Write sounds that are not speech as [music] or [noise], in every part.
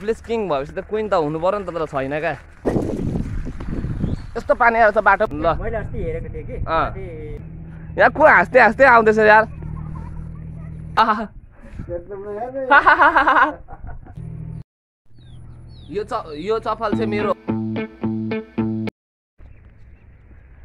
Please king भएपछि त queen त हुनु पऱ्यो नि त तर छैन क्या। यस्तो पानी आएर छ बाटो। ल। यहाँ को हाँस्दै हाँस्दै आउँदैछ यार। [laughs] यो च यो चप्पल चाहिँ मेरो।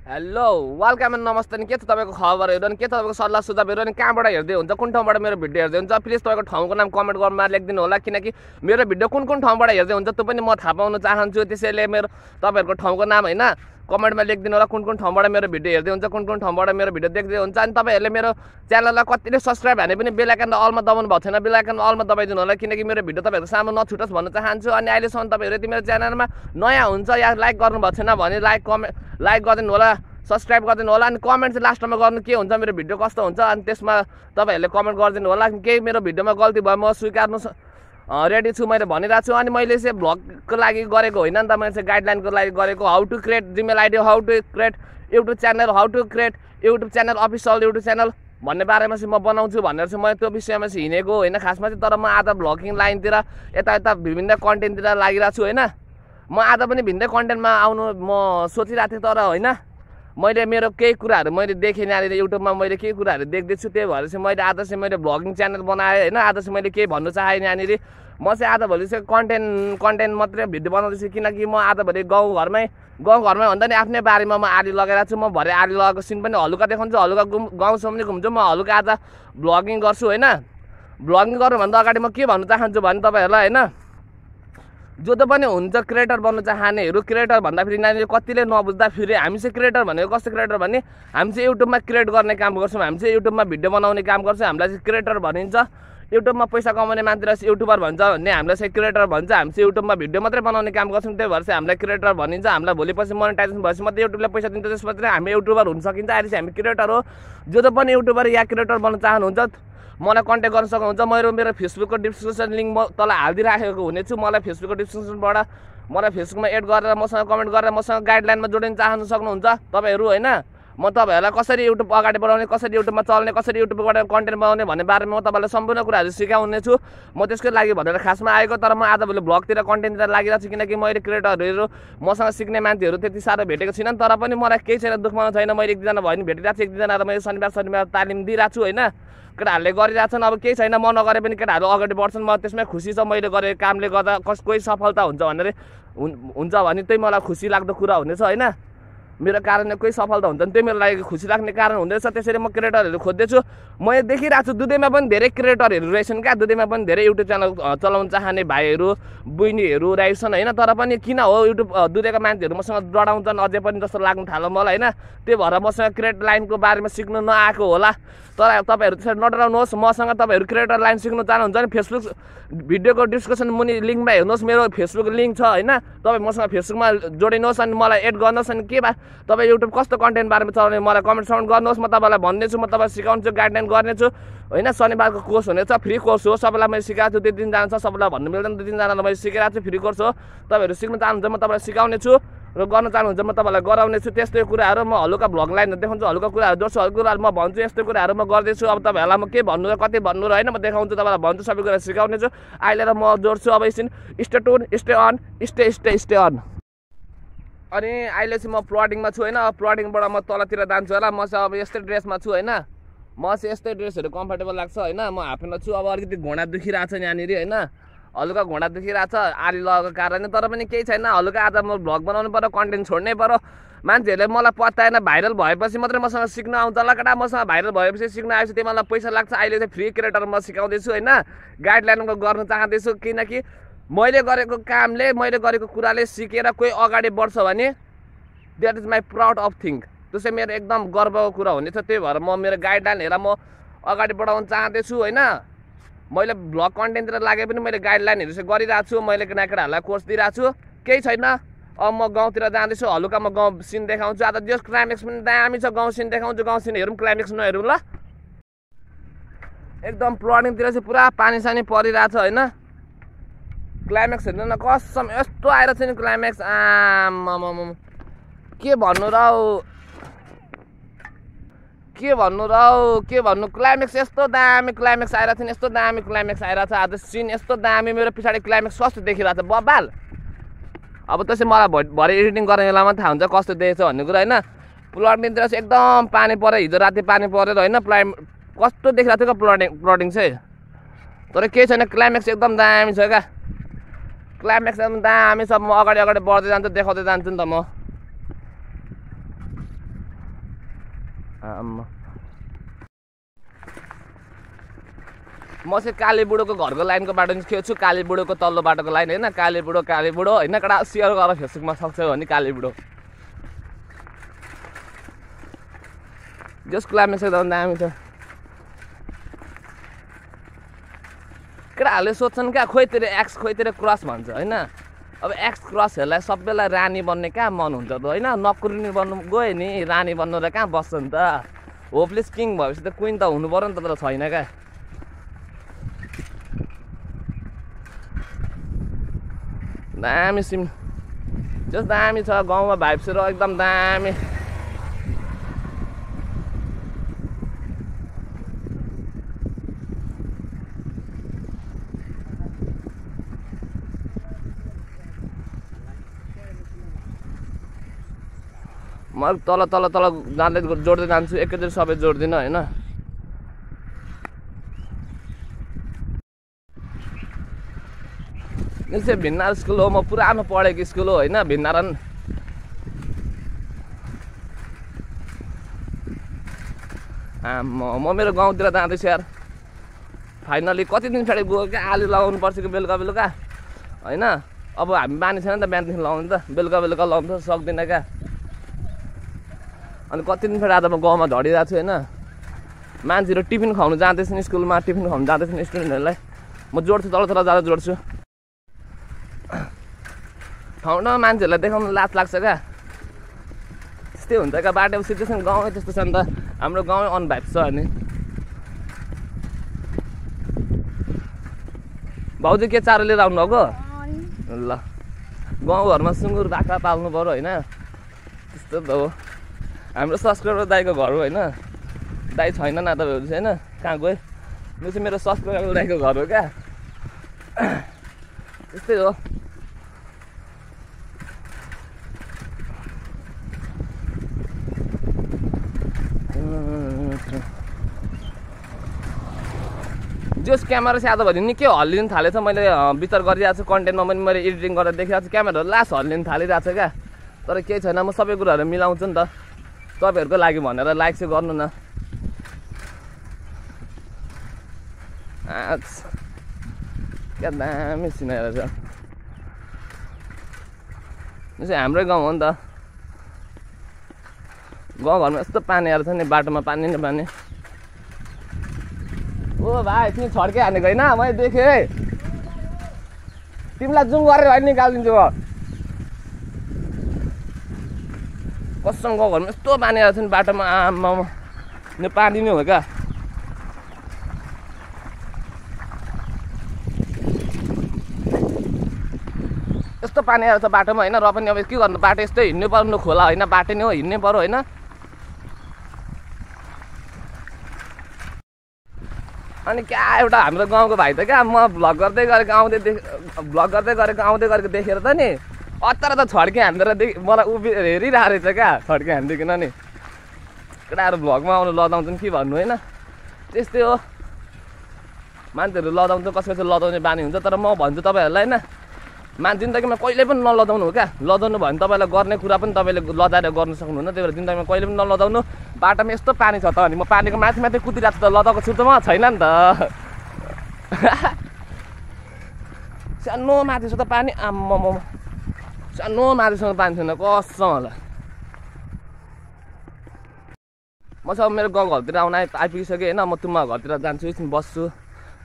हेलो वेलकम एन्ड नमस्ते अनि के छ तपाईँको खबरहरू अनि के छ तपाईँको सल्लाह सुझावहरू अनि कहाँबाट हेर्दै हुन्छ कुन ठाउँबाट मेरो भिडियो हेर्दै हुन्छ प्लिज तपाईँको ठाउँको नाम कमेन्ट गर्नुमा लेखिदिनु होला किनकि मेरो भिडियो कुन कुन ठाउँबाट हेर्दै हुन्छ त्यो पनि म थाहा पाउन चाहन्छु। त्यसैले मेरो तपाईँहरूको ठाउँको नाम होइन कमेन्टमा लेखिदिनु होला कुन कुन ठाउँबाट मेरो भिडियो हेर्दै हुन्छ कुन कुन ठाउँबाट मेरो भिडियो देख्दै हुन्छ अनि तपाईँहरूले मेरो च्यानललाई कतिले सब्सक्राइब हाने पनि बेलायकन अलमा दबाउनु भएको छैन बेलायकन अलमा दबाइदिनु होला किनकि मेरो भिडियो तपाईँहरूको सामु नछुटोस् भन्न चाहन्छु अनि अहिलेसम्म तपाईँहरू यदि मेरो च्यानलमा नयाँ हुन्छ या लाइक गर्नुभएको छैन भने लाइक कमेन्ट लाइक गरिदिनु होला सब्सक्राइब गरिदिनु होला अनि कमेन्ट चाहिँ लास्टमा गर्नु के हुन्छ मेरो भिडियो कस्तो हुन्छ अनि त्यसमा तपाईँहरूले कमेन्ट गरिदिनु होला केही मेरो भिडियोमा गल्ती भयो म स्वीकार्नु रेडी छु मैले भनिरहेको छु। अनि मैले चाहिँ भ्लगको लागि गरेको होइन नि त मैले चाहिँ गाइडलाइनको लागि गरेको how to create Gmail ID how to create YouTube channel how to create YouTube channel official YouTube channel भन्ने बारेमा चाहिँ म बनाउँछु भनेर चाहिँ मैले त्यो विषयमा चाहिँ हिँडेको होइन। खासमा चाहिँ तर म आधा भ्लगिङ लाइनतिर यता यता विभिन्न कन्टेन्टतिर लागिरहेको छु होइन। म आधा पनि भिन्दै कन्टेन्टमा आउनु म सोचिरहेको थिएँ तर होइन। मैले मेरो केही कुराहरू मैले देखेँ यहाँनिर युट्युबमा मैले केही कुराहरू देख्दैछु त्यही भएर चाहिँ मैले आधा चाहिँ मैले भ्लगिङ च्यानल बनाएँ होइन? आधा चाहिँ मैले केही भन्नु चाहेँ यहाँनिर म चाहिँ आधाभरि चाहिँ कन्टेन्ट कन्टेन्ट मात्रै भिडियो बनाउँदैछु किनकि म आधाभरि गाउँघरमै गाउँघरमै भन्दा नि आफ्नै बारीमा म आली लगाइरहेको छु म भरे आली लगाएको सिन पनि हलुका देखाउँछु हलुका घुम गाउँसम्म पनि घुम्छु म हलुका आज भ्लगिङ गर्छु होइन? भ्लगिङ गर्नुभन्दा अगाडि म के भन्नु चाहन्छु भने तपाईँहरूलाई होइन? जो त पनि हुन्छ क्रिएटर बन्नु चाहनेहरू क्रिएटर भन्दाखेरि नानीले कतिले नबुझ्दा फेरि हामी चाहिँ क्रिएटर भनेको कस्तो क्रिएटर भने हामी चाहिँ युट्युबमा क्रिएट गर्ने काम गर्छौँ हामी चाहिँ युट्युबमा भिडियो बनाउने काम गर्छौँ हामीलाई चाहिँ क्रिएटर भनिन्छ। युट्युबमा पैसा कमाउने मान्छेलाई चाहिँ युट्युबर भन्छ भन्ने हामीलाई चाहिँ क्रिएटर भन्छ। हामी चाहिँ युट्युबमा भिडियो मात्रै बनाउने काम गर्छौँ त्यही भएर चाहिँ हामीलाई क्रिएटर भनिन्छ। हामीलाई भोलिपछि मोनिटाइजेसन भएपछि मात्रै युट्युबले पैसा दिन्छ त्यसपछि हामी युट्युबर हुन सकिन्छ अहिले चाहिँ हामी क्रिएटर हो। जो त पनि युट्युबर या क्रिएटर बन्न चाहनुहुन्छ मलाई कन्ट्याक्ट गर्न सक्नुहुन्छ मेरो मेरो फेसबुकको डिस्क्रिप्सन लिङ्क म तल हालिदिइराखेको हुनेछु मलाई फेसबुकको डिस्क्रिप्सनबाट मलाई फेसबुकमा एड गरेर मसँग कमेन्ट गरेर मसँग गाइडलाइनमा जोडिन चाहनु सक्नुहुन्छ तपाईँहरू होइन? म तपाईँहरूलाई कसरी युट्युब अगाडि बढाउने कसरी युट्युबमा चल्ने कसरी युट्युबबाट कन्टेन्ट बनाउने भन्ने बारेमा म तपाईँलाई सम्पूर्ण कुराहरू सिकाउने छु म त्यसकै लागि भनेर खासमा आएको तर म आजभोलि भ्लगतिर कन्टेन्टतिर लागिरहेको छु किनकि मैले क्रिएटरहरू मसँग सिक्ने मान्छेहरू त्यति साह्रो भेटेको छैन तर पनि मलाई केही छैन दुःख मात्र छैन मैले एक दुईजना भयो भने भेटिरहेको छु एक दुईजनालाई मैले शनिबार शनिबार तालिम दिइरहेको छु होइन? केटाहरूले गरिरहेछन् अब केही छैन म नगरे पनि केटाहरू अगाडि बढ्छन् म त्यसमै खुसी छ मैले गरेको कामले गर्दा कस कोही सफलता हुन्छ भनेर हुन- हुन्छ भने त्यही मलाई खुसी लाग्दो कुरा हुनेछ होइन? मेरो कारणले कोही सफलता हुन्छ भने त्यही मेरो लागि खुसी लाग्ने कारण हुँदैछ। त्यसरी म क्रिएटरहरू खोज्दैछु। मैले देखिरहेको छु दुधैमा पनि धेरै क्रिएटरहरू रहेछन् क्या। दुधैमा पनि धेरै युट्युब च्यानल चलाउन चाहने भाइहरू बहिनीहरू रहेछन् होइन? तर पनि किन हो युट्युब दुधेको मान्छेहरू मसँग डराउँछन् अझै पनि जस्तो लाग्नु थाल्यो मलाई होइन? त्यही भएर मसँग क्रिएट लाइनको बारेमा सिक्नु नआएको होला। तर तपाईँहरू त्यसरी नडराउनुहोस्। मसँग तपाईँहरू क्रिएटर लाइन सिक्नु चाहनुहुन्छ भने फेसबुक भिडियोको डिस्क्रिप्सन मुनि लिङ्कमा हेर्नुहोस्। मेरो फेसबुक लिङ्क छ होइन? तपाईँ मसँग फेसबुकमा जोडिनुहोस् अनि मलाई एड गर्नुहोस् अनि के भए तपाईँ युट्युब कस्तो कन्टेन्ट बारेमा चलाउने मलाई कमेन्ट समेन्ट गर्नुहोस्। म तपाईँलाई भनिदिन्छु म तपाईँलाई सिकाउँछु गाइडलाइन गर्नेछु। होइन शनिबारको कोर्स हुनेछ फ्री कोर्स हो। सबैलाई मैले सिकाएको छु दुई तिनजना छ सबैलाई भन्नु मिल्दैन। दुई तिनजनालाई मैले सिकाएको छु फ्री कोर्स हो। तपाईँहरू सिक्नु चाहनुहुन्छ म तपाईँलाई सिकाउने छु र गर्न चाहनुहुन्छ म तपाईँलाई गराउने छु त्यस्तै कुराहरू म हलुका भ्लग लाइनहरू देखाउँछु हलुका कुराहरू जोड्छु हलुका कुराहरू म भन्छु यस्तो कुराहरू म गर्दैछु। अब तपाईँहरूलाई म के भन्नु र कति भन्नु र होइन म देखाउँछु तपाईँलाई भन्छु सबै कुरा सिकाउने छु अहिले र म जोड्छु अब एकछिन stay tuned stay on stay stay stay on अनि अहिले चाहिँ म प्लटिङमा छु होइन। प्लटिङबाट म तलतिर जान्छु होला। म चाहिँ अब यस्तै ड्रेसमा छु होइन। म चाहिँ यस्तै ड्रेसहरू कम्फर्टेबल लाग्छ होइन। म हाफेन्टमा छु। अब अलिकति घुँडा दुखिरहेको छ यहाँनिर होइन। हलुका घुँडा दुखिरहेको छ आली लगाएको कारणले तर पनि केही छैन। हलुका आज म भ्लग बनाउनु पऱ्यो कन्टेन्ट छोड्नै पऱ्यो मान्छेहरूले मलाई पत्याएन। भाइरल भएपछि मात्रै मसँग सिक्न आउँछ। ल केटा मसँग भाइरल भएपछि सिक्न आएपछि त्यो मलाई पैसा लाग्छ। अहिले चाहिँ फ्री क्रिएटर म सिकाउँदैछु होइन। गाइडलाइनको गर्न चाहँदैछु। किनकि मैले गरेको कामले मैले गरेको कुराले सिकेर कोही अगाडि बढ्छ भने that is my proud of thing त्यो चाहिँ मेरो एकदम गर्वको कुरा हुनेछ त्यही भएर म मेरो गाइडलाइन हेरेर म अगाडि बढाउन चाहँदैछु होइन? मैले भ्लग कन्टेन्टतिर लागे पनि मैले गाइडलाइनहरू चाहिँ गरिरहेको छु मैले केटाकेटाहरूलाई कोर्स दिइरहेको छु। केही छैन। अब म गाउँतिर जाँदैछु हलुका म गाउँ सिन देखाउँछु। आज जस क्लाइमेक्स पनि दामी छ गाउँ सिन देखाउँछु गाउँ सिन हेरौँ क्लाइमेक्स नहेरौँ ल। एकदम प्लटिङतिर चाहिँ पुरा पानी सानी परिरहेछ होइन? क्लाइमेक्स हेर्नु न कसम यस्तो आएर चाहिँ नि क्लाइमेक्स आमामाम के भन्नु र के भन्नु र के भन्नु? क्लाइमेक्स यस्तो दामी क्लाइमेक्स आइरहेको थियो नि यस्तो दामी क्लाइमेक्स आइरहेको छ। आज सिन यस्तो दामी मेरो पछाडि क्लाइमेक्स कस्तो देखिरहेको छ बबाल। अब त्यसै मलाई भो- भरे एडिटिङ गर्ने बेलामा थाहा हुन्छ कस्तो देखेछ भन्ने कुरा होइन? प्लटिङतिर चाहिँ एकदम पानी पऱ्यो हिजो राति पानी परेर होइन प्लाइम कस्तो देखिरहेको थियो क्या प्लटिङ प्लटिङ चाहिँ। तर केही छैन क्लाइमेक्स एकदम दामी छ क्या। क्लाइमेक्स एकदम दामी छ म अगाडि अगाडि बढ्दै जान्छु देखाउँदै जान्छु नि त म। म चाहिँ काली बुढोको घरको लाइनको बाटो निस्केको छु काली बुढोको तल्लो बाटोको लाइन होइन काली बुढो काली बुढो होइन कडा सेयर गरेर फेसबुकमा सक्छ भने काली बुढो जस क्लाइमेक्स एकदम दामी छ केटाहरूले सोध्छन् क्या खोइतिर एक्स खोइतिर क्रस भन्छ होइन? अब एक्स क्रसहरूलाई सबैलाई रानी बन्ने कहाँ मन हुन्छ त होइन? नकुरिनी बन्नु गयो नि रानी बन्नु र कहाँ बस्छ नि त? होपलेस किङ भएपछि त क्विन त हुनु पऱ्यो नि त तर छैन क्या। दामी सिम जस दामी छ गाउँमा भाइब्स र एकदम दामी। म तल तल तल जाँदै जोड्दै जान्छु एकैचोटि सबै जोड्दिनँ होइन? चाहिँ भिन्नार स्कुल हो म पुरानो पढेको स्कुल हो होइन? भिन्नारन आम्मा म मेरो गाउँतिर जाँदैछु यार। फाइनली कति दिन पछाडि गयो क्या? आलु लगाउनु पर्छ कि बेलुका बेलुका? होइन? अब हामी बानी छैन नि त बिहानदेखि लगाउनु त। बेलुका बेलुका लगाउनु त सक्दिनँ क्या। अनि कति दिन पछाडि आज म गाउँमा झडिरहेको छु होइन? मान्छेहरू टिफिन खुवाउनु जाँदैछन् स्कुलमा टिफिन खुवाउनु जाँदैछन् स्टुडेन्टहरूलाई। म जोड्छु तल तल जाँदा जोड्छु ठाउँ ठाउँमा मान्छेहरूलाई देखाउनु लाज लाग्छ क्या। त्यस्तै हुन्छ क्या बाटो सिचुएसन गाउँै त्यस्तो छ नि त। हाम्रो गाउँै अनभाइब छ अनि। भाउजू के चारो लिएर आउनु भएको? ल। गाउँघरमा सुँगुर बाख्रा पाल्नु पऱ्यो होइन? त्यस्तो त हो। हाम्रो सब्सक्राइबर दाईको घर हो होइन? दाई छैन न तपाईँहरू चाहिँ होइन कहाँ गयो? यो चाहिँ मेरो सब्सक्राइबर दाईको घर हो क्या। त्यस्तै हो। जस क्यामेरा चाहिँ आज भयो निकै हल्लिनु थालेछ। मैले विचार गरिरहेको छु। कन्टेन्टमा पनि मैले एडिटिङ गरेर देखिरहेको छु। क्यामेराहरू लास्ट हल्लिनु थालिरहेको छ क्या। तर केही छैन। म सबै कुराहरू मिलाउँछु नि त। तपाईँहरूको लागि भनेर लाइक चाहिँ गर्नु न। क्या दामी सिनेर छ यो चाहिँ हाम्रै गाउँ हो नि त। गाउँघरमा यस्तो पानी आएर छ नि बाटोमा पानी नै पानी। ओ भाइ तिमी छड्के हानेको होइन मैले देखेँ। है तिमीलाई जुम गरेर होइन निकालिदिन्छु म। कसम गाउँघरमा यस्तो पानी आएको छ नि बाटोमा आमा पानी नै हो क्या। यस्तो पानी आएको छ बाटोमा होइन? र पनि अब के गर्नु? बाटो यस्तै हिँड्नु पर्नु खोला होइन? बाटो नै हो हिँड्नै पऱ्यो होइन? अनि क्या एउटा हाम्रो गाउँको भाइ त क्या म भ्लग गर्दै गरेको आउँदै देख भ्लग गर्दै गरेको आउँदै गरेको देखेर त नि। अत्तर त छड्के हान्देर देखि मलाई उभि हेरिरहेको रहेछ क्या। छड्के हान्दिकन नि। केटाहरू भ्लगमा आउनु लदाउँछन् के भन्नु होइन। त्यस्तै हो। मान्छेहरू लदाउँछ कसै कसै लदाउने बानी हुन्छ तर म भन्छु तपाईँहरूलाई होइन। मान जिन्दगीमा कहिले पनि नलदाउनु हो क्या। लदाउनु भयो भने तपाईँलाई गर्ने कुरा पनि तपाईँले लदाएर गर्नु सक्नुहुन्न। त्यही भएर जिन्दगीमा कहिले पनि नलदाउनु। बाटोमा यस्तो पानी छ त अनि म पानीको माथि माथि कुदिरहेको छु त। लदाएको छु त म छैन नि त। [laughs] सानो माथि छ त पानी। आम्म सानो माथिसँग पानी छैन कसम होला म सब मेरो गाउँघरतिर आउन आइ आइपुगिसकेँ होइन म तुम्मा घरतिर जान्छु एकछिन बस्छु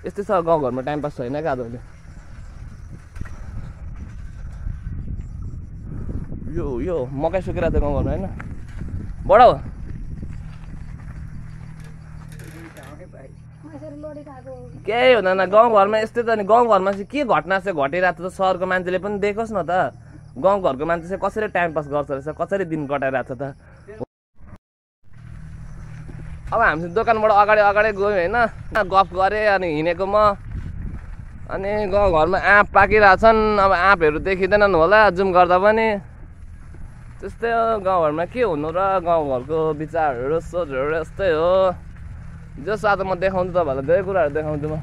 यस्तै छ गाउँघरमा टाइम पास छैन क्या आजभोलि यो यो मकै सुकिरहेको छ गाउँघरमा होइन बडा हो केही हुँदैन गाउँघरमा यस्तै त नि गाउँघरमा चाहिँ के घटना चाहिँ घटिरहेको छ सहरको मान्छेले पनि देखोस् न त गाउँघरको मान्छे चाहिँ कसरी टाइम पास गर्छ रहेछ कसरी दिन कटाइरहेको छ त? अब हामी दोकानबाट अगाडि अगाडि गयौँ होइन। गफ गरेँ अनि हिँडेको म। अनि गाउँघरमा आँप पाकिरहेछन्। अब आँपहरू देखिँदैनन् होला जुम गर्दा पनि। त्यस्तै हो गाउँघरमा के हुनु र? गाउँघरको विचारहरू सोचहरू यस्तै हो। जस आज म देखाउँछु तपाईँहरूलाई धेरै कुराहरू देखाउँछु म।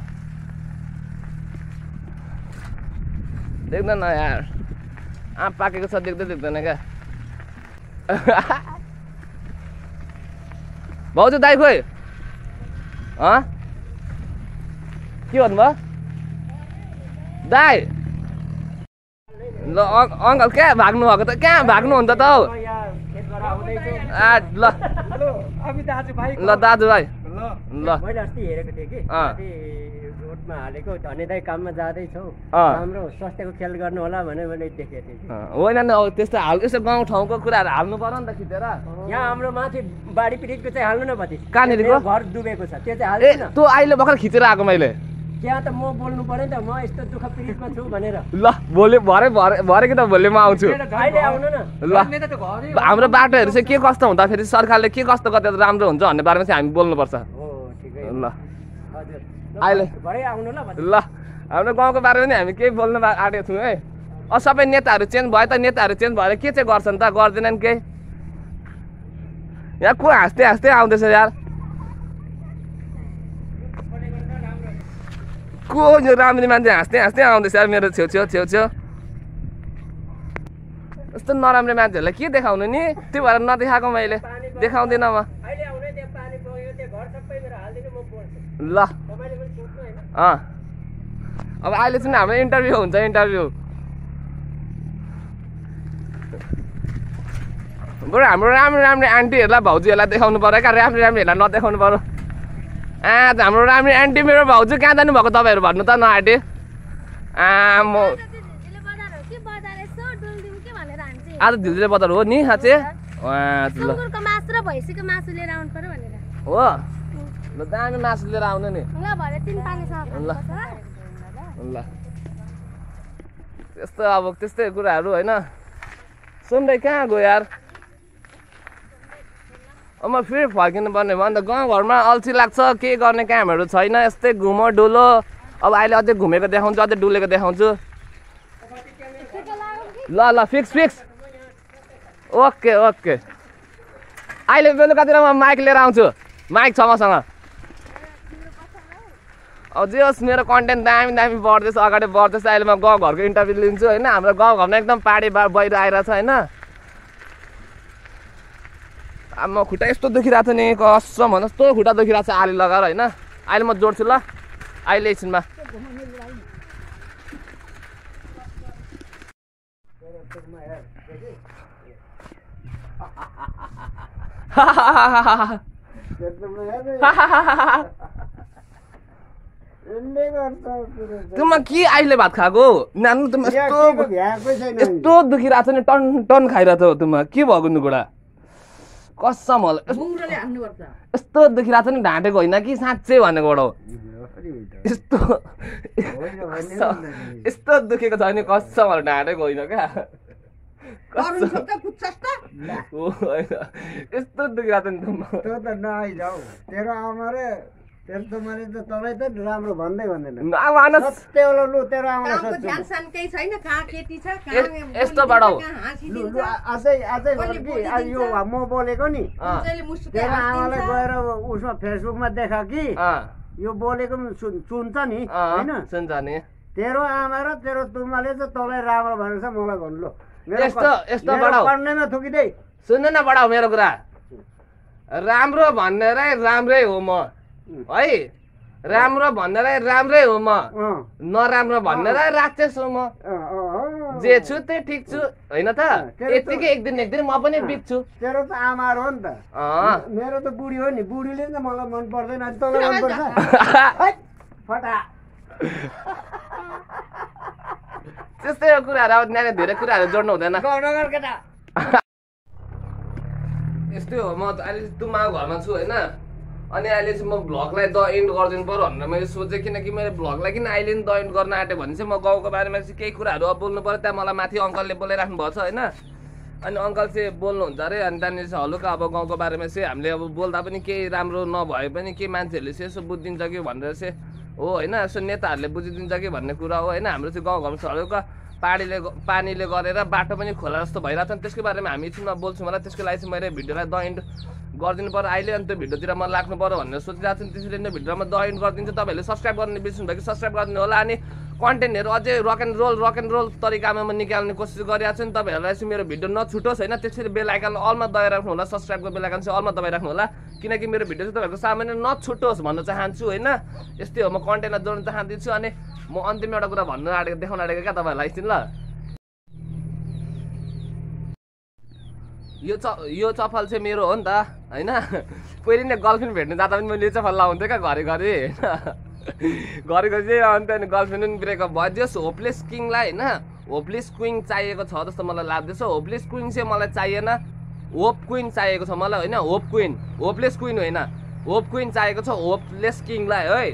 देख्दैन यार। आँप पाकेको छ देख्दै देख्दैन क्या? [laughs] भाउजू दाइ खोइ। हँ के भन्नुभयो? दाइ ल अङ्- अङ्कल कहाँ भाग्नु भएको त? कहाँ भाग्नुहुन्छ त हौ? ल। दाजुभाइ। ल ल। मैले अस्ति हेरेको थिएँ कि रोडमा हालेको धने दाई काममा जाँदैछौ। राम्रो स्वास्थ्यको ख्याल गर्नु होला भने मैले देखेको थिएँ। होइन नि अब त्यस्तो हाल यस्तो गाउँ ठाउँको कुराहरू हाल्नु पर्यो नि त खिचेर यहाँ हाम्रो माथि बाढी पीडितको चाहिँ हाल्नु न पति कहाँनिरको? मेरो घर डुबेको छ त्यो चाहिँ ए हाल्दैन। तँ अहिले भर्खर खिचेर आएको मैले। त्यहाँ त म बोल्नु पर्यो नि त म यस्तो दुःख पीडितमा छु भनेर। ल भोलि भरे भरे भरे कि त भोलि म आउँछु। अहिले आउनु न। ल हाम्रो बाटोहरू चाहिँ के कस्तो हुँदाखेरि सरकारले के कस्तो गर्दा राम्रो हुन्छ भन्ने बारेमा चाहिँ हामी बोल्नुपर्छ। हो ठिकै। हो। ल। अहिले- ल हाम्रो गाउँको बारेमा नि हामी केही बोल्न आँटेको छौँ है। अ सबै नेताहरू चेन्ज भयो त नेताहरू चेन्ज भएर के चाहिँ गर्छन् त? गर्दैनन् केही। यहाँ को हाँस्दै हाँस्दै आउँदैछ यार? को यो राम्री मान्छे हाँस्दै हाँस्दै आउँदैछ यार मेरो छेउछेउ छेउछेउ यस्तो नराम्रो मान्छेहरूलाई के देखाउनु नि? त्यो भएर नदेखाएको मैले। देखाउँदिनँ म। ल तपाईँले पनि सोध्नु होइन अँ। अब अहिले चाहिँ हाम्रो इन्टरभ्यू हुन्छ इन्टरभ्यू। बरु हाम्रो राम्रो राम्रो आन्टीहरूलाई भाउजूहरूलाई देखाउनु पऱ्यो क्या राम्रो राम्रोहरूलाई नदेखाउनु पऱ्यो आ हाम्रो राम्रो आन्टी मेरो भाउजू कहाँ जानुभएको तपाईँहरू भन्नु त नआँटे आ म आज धिल्रे बजार हो नि साँच्चै? हो। ल दामी मासु लिएर आउनु नि। ल भरे तिन पानीसँग ल। त्यस्तो अब त्यस्तै कुराहरू होइन। सुन्दै कहाँ गयो यार? अब म फेरि फर्किनु पर्ने भयो। नि त गाउँघरमा अल्छी लाग्छ के गर्ने कामहरू छैन। यस्तै घुमो डुलो। अब अहिले अझै घुमेको देखाउँछु अझै डुलेको देखाउँछु। ल ल फिक्स फिक्स। Okay okay. अहिले बेलुकातिर म माइक लिएर आउँछु। माइक छ मसँग। जे होस् मेरो कन्टेन्ट दामी दामी बढ्दैछ अगाडि बढ्दैछ अहिले म गाउँघरको इन्टरभ्यू लिन्छु होइन? हाम्रो गाउँघरमा एकदम पाहाडी बहिरो आइरहेछ होइन? अब म खुट्टा यस्तो दुखिरहेको थियो नि कसम भन्नु यस्तो खुट्टा दुखिरहेको छ आली लगाएर होइन? अहिले म जोड्छु ल। अहिले एकछिनमा। [laughs] तिमीमा के अहिले भात खाएको नानु तिमी यस्तो यस्तो दुखिरहेको छ नि टन टन खाइरहेको थियो तिमीमा के भएको नुगुडा कसम होला यस्तो दुखिरहेको छ नि ढाँटेको होइन कि साँच्चै भनेको हो यस्तो यस्तो दुखेको छ नि कसम होला ढाँटेको होइन क्या। यस्तो दुखिरहेको छ नि तिमीमा त्यो त तेरो त मैले त तँलाई त राम्रो भन्दै भन्दैन। लु तेरो ध्यान छैन कहाँ खेती छ कहाँ यस्तो लु लु आजै आजै यो? म बोलेको नि। तेरो आमालाई। गएर उसमा फेसबुकमा देखा कि। अँ, यो बोलेको सुन्छ नि होइन? सुन्छ नि। तेरो आमा र तेरो तुमाले त तँलाई राम्रो भनेको छ मलाई भन्नु लु। यस्तो- यस्तो थुकिँदै। सुन्नु न बडा मेरो कुरा। राम्रो भन्नेरै राम्रै हो म। है? राम्रो भन्नेरै राम्रै हो म। नराम्रो भन्नेरै राक्षस हो म। जे छु त्यही ठिक छु होइन त? यत्तिकै एक दिन एक दिन म पनि बित्छु। तेरो त आमा हो नि त। मेरो त बुढी हो नि बुढीले त मलाई मन पर्दैन। तँलाई मन पर्छ? [laughs] फटा। त्यस्तै हो कुराहरू। अब नानी धेरै कुराहरू जोड्नु हुँदैन। [laughs] यस्तै हो म त। अहिले तुम्माको घरमा छु होइन? अनि अहिले चाहिँ म भ्लगलाई द एन्ड गरिदिनु पऱ्यो भनेर मैले सोचेँ किनकि मैले भ्लगलाई किन अहिले नि द एन्ड गर्न आँटेँ भने चाहिँ म गाउँको बारेमा चाहिँ केही कुराहरू अब बोल्नु पऱ्यो त्यहाँ मलाई माथि अङ्कलले बोलाइराख्नु भएको छ होइन। अनि अङ्कल चाहिँ बोल्नुहुन्छ अरे अनि त्यहाँनिर चाहिँ हलुका अब गाउँको बारेमा चाहिँ हामीले अब बोल्दा पनि केही राम्रो नभए पनि के मान्छेहरूले चाहिँ यसो बुझिदिन्छ कि भनेर चाहिँ हो होइन यसो नेताहरूले बुझिदिन्छ कि भन्ने कुरा हो होइन। हाम्रो चाहिँ गाउँघरमा चाहिँ हलुका पानीले पानीले गरेर बाटो पनि खोला जस्तो भइरहेको छ। त्यसको बारेमा हामी एकछिनमा बोल्छौँ होला त्यसको लागि चाहिँ मैले भिडियोलाई द इन्ड गरिदिनु पऱ्यो अहिले अनि त्यो भिडियोतिर म लाग्नु पऱ्यो भनेर सोचिरहेको छु नि त्यसैले नै भिडियोमा द इन्ड गरिदिन्छु। तपाईँहरूले सब्सक्राइब गर्ने बिर्सिनु भयो कि सब्सक्राइब गरिदिनु होला अनि कन्टेन्टहरू अझै rock and roll rock and roll तरिकामा म निकाल्ने कोसिस गरिरहेको छु नि तपाईँहरूलाई चाहिँ मेरो भिडियो नछुटोस् होइन त्यसरी बेल आइकन अलमा दबाइराख्नु होला सब्सक्राइबको बेल आइकन चाहिँ अलमा दबाइराख्नु होला। किनकि मेरो भिडियो चाहिँ तपाईँहरूको सामान्य नछुटोस् भन्न चाहन्छु होइन यस्तै हो म कन्टेन्टलाई जोड्न चाहँदैछु अनि म अन्तिम एउटा कुरा भन्नु आँटेको देखाउन आँटेको क्या तपाईँहरूलाई एकछिन ल। यो च यो चप्पल चाहिँ मेरो हो नि त होइन? पहिले नै गर्लफ्रेन्ड भेट्नु जाँदा पनि मैले यो चप्पल लाउँथेँ क्या घरिघरि होइन? घरिघरि चाहिँ अनि त्यहाँदेखि गर्लफ्रेन्ड पनि ब्रेकअप भयो। जस होपलेस किङलाई होइन? होपलेस क्विङ चाहिएको छ जस्तो मलाई लाग्दैछ। होपलेस क्विङ चाहिँ मलाई चाहिएन। होप क्विन चाहिएको छ मलाई होइन? होप क्विन होपलेस क्विन होइन। होप क्विन चाहिएको छ होपलेस किङलाई है?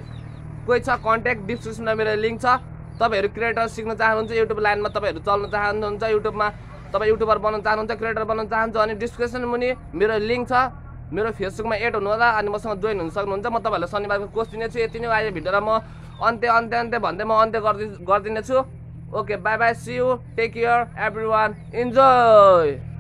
कोही छ? कन्ट्याक्ट डिस्क्रिप्सनमा मेरो लिङ्क छ। तपाईँहरू क्रिएटर सिक्न चाहनुहुन्छ युट्युब लाइनमा तपाईँहरू चल्न चाहनुहुन्छ युट्युबमा तपाईँ युट्युबर बनाउन चाहनुहुन्छ क्रिएटर बनाउन चाहन्छ अनि डिस्क्रिप्सन मुनि मेरो लिङ्क छ। मेरो फेसबुकमा एड हुनु होला अनि मसँग जोइन हुन सक्नुहुन्छ। म तपाईँहरूलाई शनिबारको कोर्स दिनेछु यति नै अहिले भिडियोलाई म अन्त्य अन्त्य अन्त्य भन्दै म अन्त्य गरिदिन् गरिदिनेछु। Okay bye bye see you take care everyone enjoy